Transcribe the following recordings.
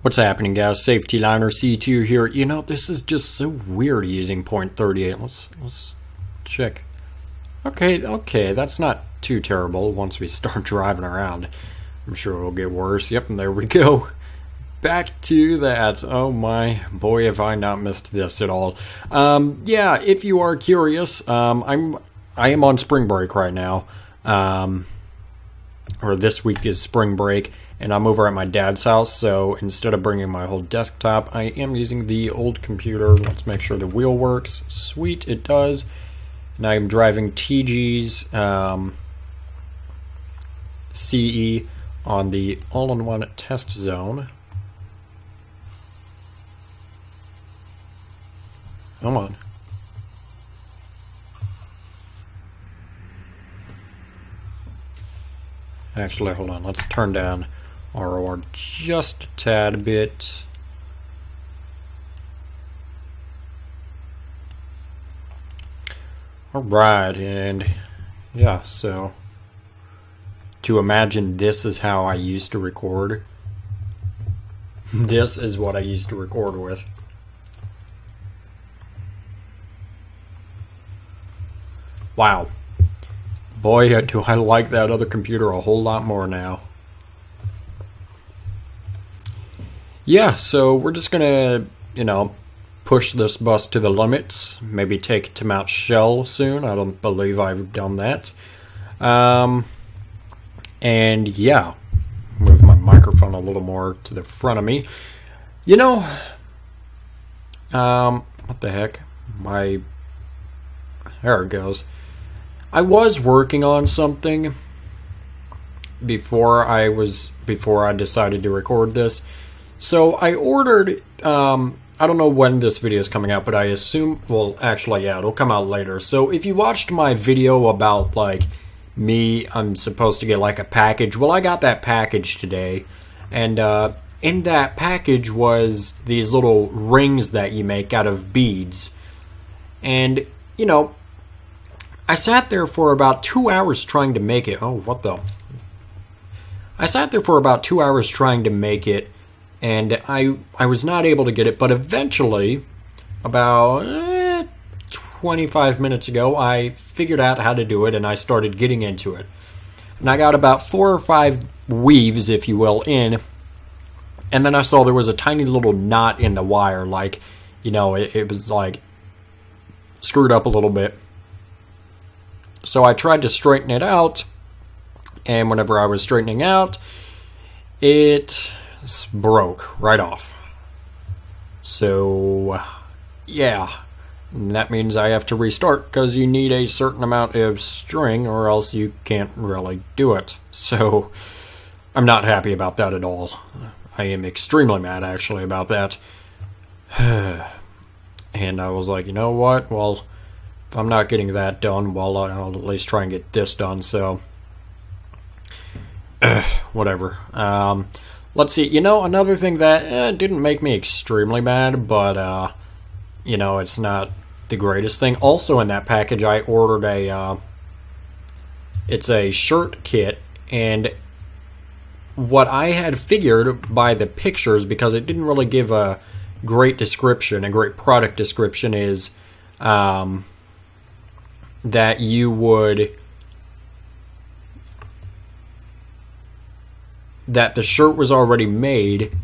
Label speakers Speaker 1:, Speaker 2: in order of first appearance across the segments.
Speaker 1: What's happening guys? Saftliner C2 here. You know, this is just so weird using point 38. Let's let's check. Okay, okay, that's not too terrible once we start driving around. I'm sure it'll get worse. Yep, and there we go. Back to that. Oh my, boy, have I not missed this at all. Um, yeah, if you are curious, um, I'm I am on spring break right now. Um, or this week is spring break and I'm over at my dad's house. So instead of bringing my whole desktop, I am using the old computer. Let's make sure the wheel works. Sweet, it does. And I'm driving TG's um, CE on the all-in-one test zone. Come on. Actually, hold on. Let's turn down ROR just a tad bit. Alright, and yeah, so to imagine this is how I used to record. this is what I used to record with. Wow. Boy, do I like that other computer a whole lot more now. Yeah, so we're just gonna, you know, push this bus to the limits. Maybe take it to Mount Shell soon. I don't believe I've done that. Um, and yeah, move my microphone a little more to the front of me. You know, um, what the heck? My there it goes. I was working on something before I was before I decided to record this. So I ordered. Um, I don't know when this video is coming out, but I assume. Well, actually, yeah, it'll come out later. So if you watched my video about like me, I'm supposed to get like a package. Well, I got that package today, and uh, in that package was these little rings that you make out of beads, and you know. I sat there for about two hours trying to make it. Oh, what the? I sat there for about two hours trying to make it, and I I was not able to get it. But eventually, about eh, 25 minutes ago, I figured out how to do it, and I started getting into it. And I got about four or five weaves, if you will, in, and then I saw there was a tiny little knot in the wire, like you know, it, it was like screwed up a little bit. So I tried to straighten it out, and whenever I was straightening out, it broke right off. So, yeah, that means I have to restart because you need a certain amount of string or else you can't really do it. So, I'm not happy about that at all. I am extremely mad actually about that. and I was like, you know what? Well, if I'm not getting that done, well, I'll at least try and get this done. So, whatever. Um, let's see. You know, another thing that eh, didn't make me extremely mad, but uh, you know, it's not the greatest thing. Also, in that package, I ordered a. Uh, it's a shirt kit, and what I had figured by the pictures, because it didn't really give a great description, a great product description, is um, that you would that the shirt was already made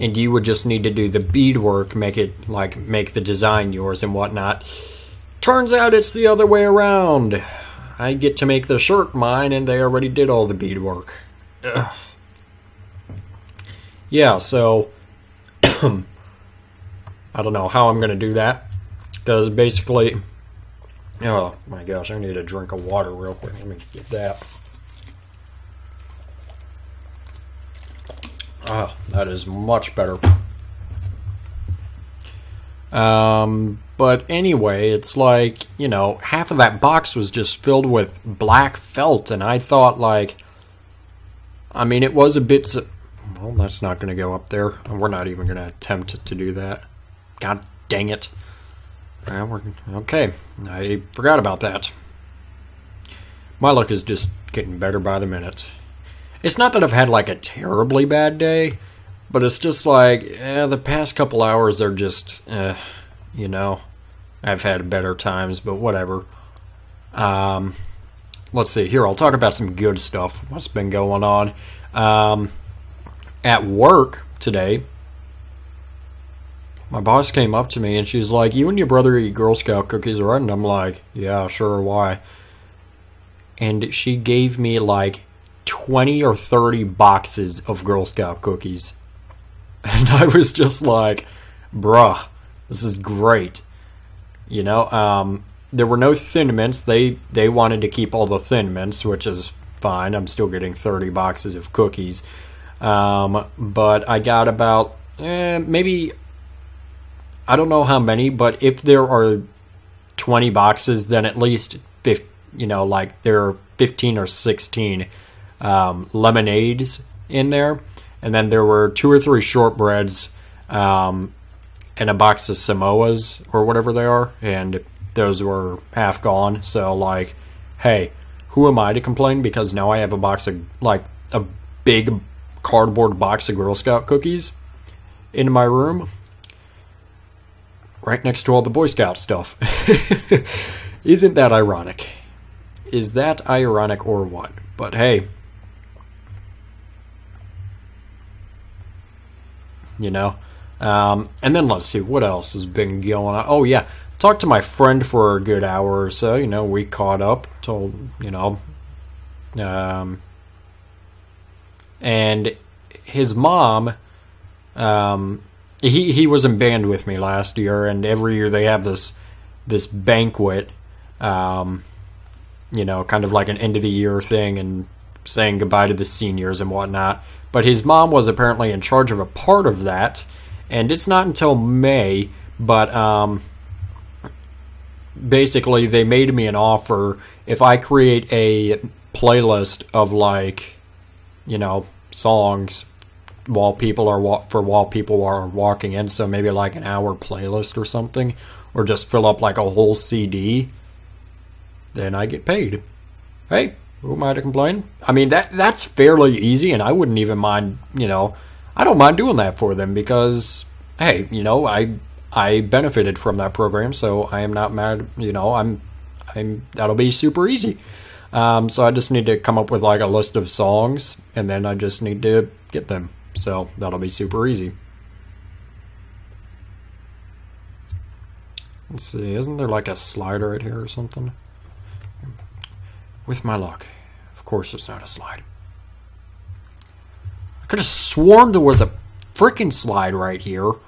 Speaker 1: and you would just need to do the beadwork make it like make the design yours and whatnot turns out it's the other way around i get to make the shirt mine and they already did all the beadwork Ugh. yeah so i don't know how i'm to do that because basically Oh my gosh, I need a drink of water real quick. Let me get that. Oh, that is much better. Um, but anyway, it's like, you know, half of that box was just filled with black felt, and I thought, like, I mean, it was a bit. Well, that's not going to go up there. We're not even going to attempt to do that. God dang it. Okay, I forgot about that. My luck is just getting better by the minute. It's not that I've had like a terribly bad day, But it's just like, eh, the past couple hours are just, eh, you know, I've had better times, but whatever. Um, let's see. Here, I'll talk about some good stuff. What's been going on? Um, at work today, my boss came up to me and she's like, You and your brother eat Girl Scout cookies, right? And I'm like, Yeah, sure, why? And she gave me like 20 or 30 boxes of Girl Scout cookies. And I was just like, Bruh, this is great. You know, um, there were no thin mints. They they wanted to keep all the thin mints, which is fine. I'm still getting 30 boxes of cookies. Um, but I got about eh, maybe I don't know how many, but if there are 20 boxes, then at least 50, you know, like there are 15 or 16 um, lemonades in there. And then there were two or three shortbreads um, and a box of Samoas or whatever they are. And those were half gone. So, like, hey, who am I to complain? Because now I have a box of, like, a big cardboard box of Girl Scout cookies in my room right next to all the Boy Scout stuff. Isn't that ironic? Is that ironic or what? But hey, you know. Um, and then let's see what else has been going on. Oh yeah, talked to my friend for a good hour or so. You know, we caught up. Told you know, um, and his mom um, he he was in band with me last year, and every year they have this this banquet, um, you know, kind of like an end of the year thing, and saying goodbye to the seniors and whatnot. But his mom was apparently in charge of a part of that, and it's not until May. But um, basically, they made me an offer if I create a playlist of like, you know, songs while people are for while people are walking in. So maybe like an hour playlist or something, or just fill up like a whole CD. Then I get paid. Hey, who am I to complain? I mean that that's fairly easy, and I wouldn't even mind. You know, I don't mind doing that for them because hey, you know, I I benefited from that program, so I am not mad. You know, I'm I'm that'll be super easy. Um, so I just need to come up with like a list of songs, and then I just need to get them. So that'll be super easy. Let's see, isn't there like a slider right here or something? With my luck. Of course it's not a slide. I could have sworn there was a freaking slide right here.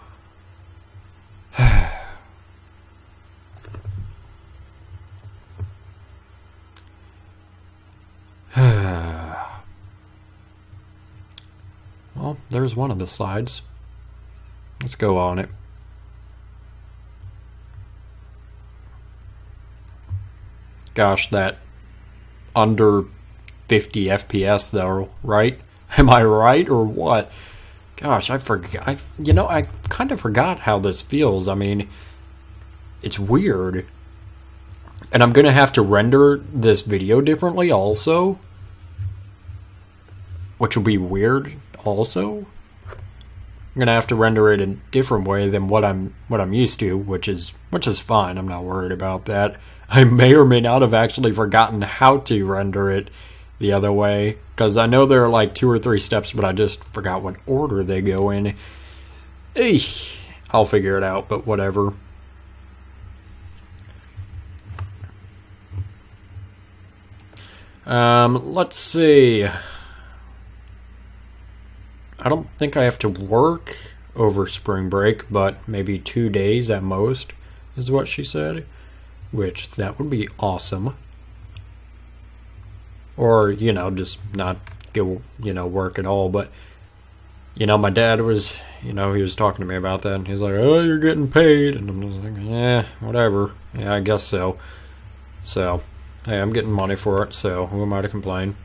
Speaker 1: Well, there's one of the slides. Let's go on it. Gosh, that under 50 FPS though, right? Am I right or what? Gosh, I forgot. I, you know, I kind of forgot how this feels. I mean, it's weird. And I'm going to have to render this video differently also. Which will be weird also. I'm gonna have to render it a different way than what I'm what I'm used to, which is which is fine. I'm not worried about that. I may or may not have actually forgotten how to render it the other way because I know there are like two or three steps, but I just forgot what order they go in. Eesh, I'll figure it out, but whatever. Um, let's see. I don't think I have to work over spring break, but maybe two days at most is what she said, which that would be awesome. Or, you know, just not go, you know, work at all. But, you know, my dad was, you know, he was talking to me about that, and he's like, oh, you're getting paid. And I'm just like, yeah, whatever. Yeah, I guess so. So, hey, I'm getting money for it, so who am I to complain?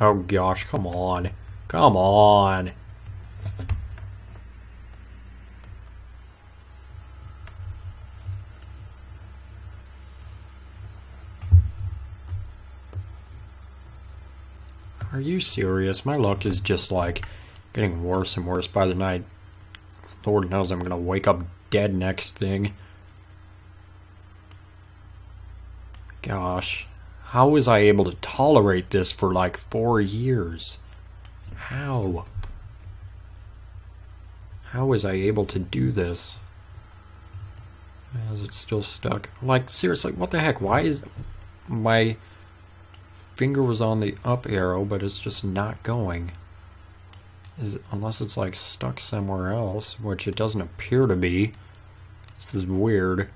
Speaker 1: Oh gosh, come on. Come on. Are you serious? My luck is just like getting worse and worse by the night. Lord knows I'm gonna wake up dead next thing. Gosh. How was I able to tolerate this for like four years? How? How was I able to do this? Is it still stuck? Like, seriously, what the heck? Why is my finger was on the up arrow, but it's just not going? Is unless it's like stuck somewhere else, which it doesn't appear to be. This is weird.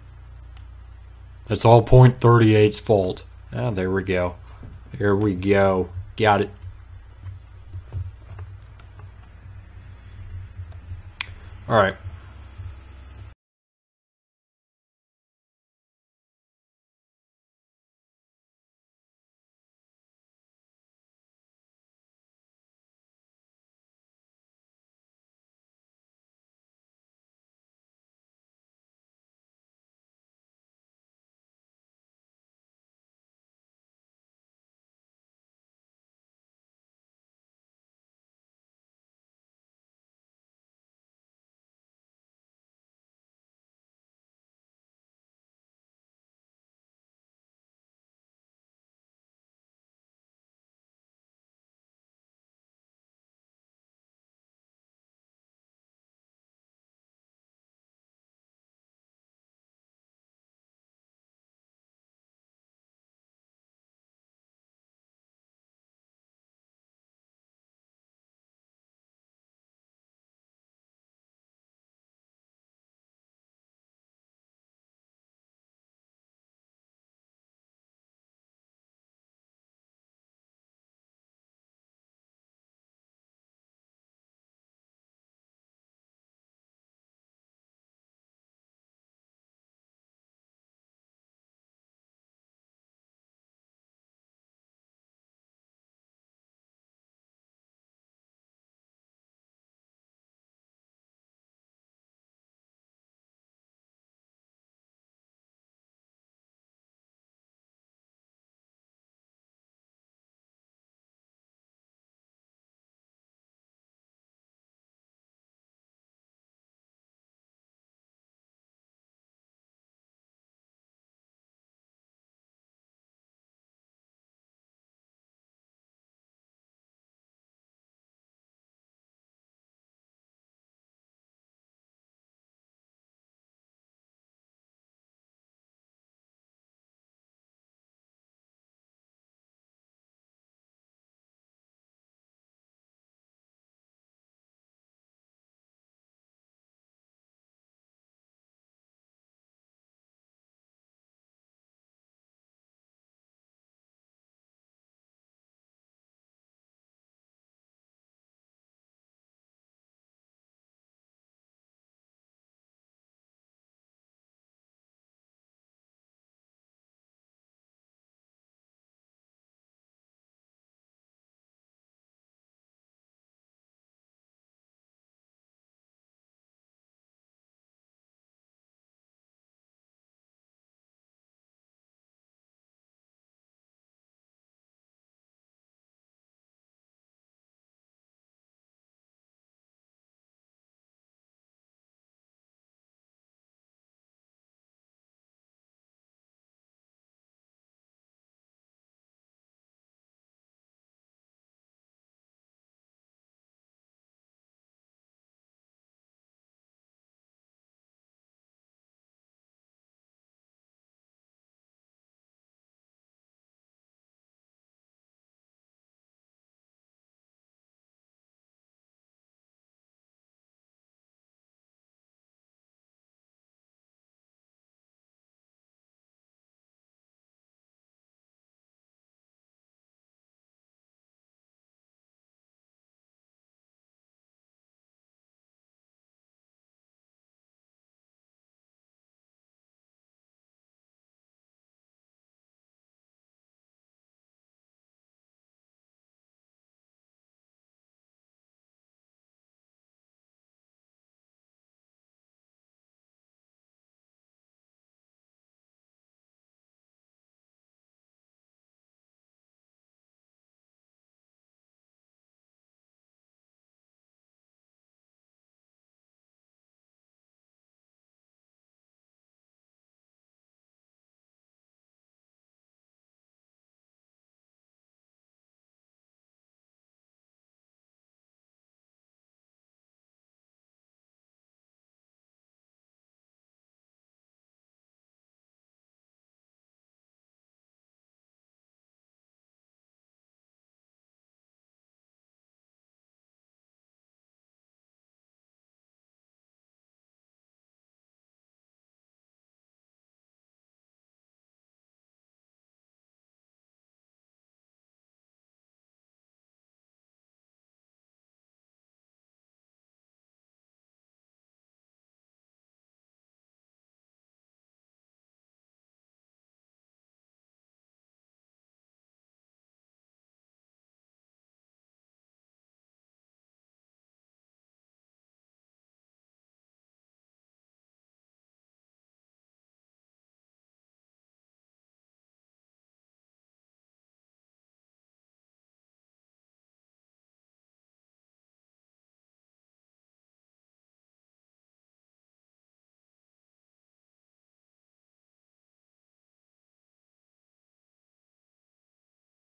Speaker 1: That's all point 38's fault. Ah, there we go. There we go. Got it. Alright,